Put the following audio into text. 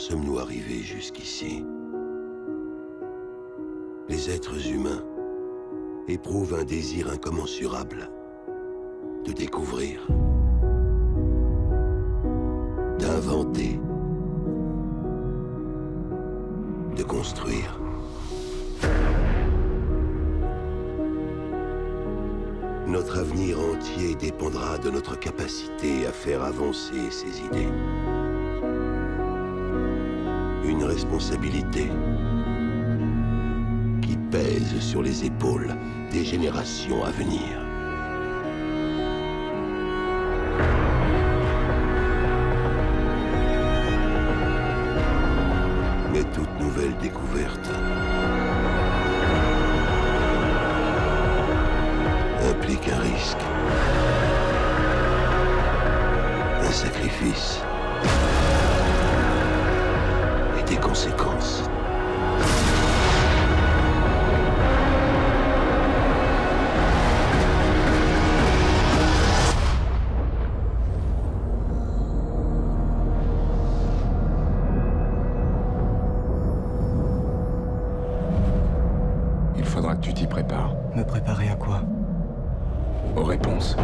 sommes-nous arrivés jusqu'ici? Les êtres humains éprouvent un désir incommensurable de découvrir, d'inventer, de construire. Notre avenir entier dépendra de notre capacité à faire avancer ces idées. Qui pèse sur les épaules des générations à venir. Mais toute nouvelle découverte implique un risque, un sacrifice conséquences. Il faudra que tu t'y prépares. Me préparer à quoi? Aux réponses.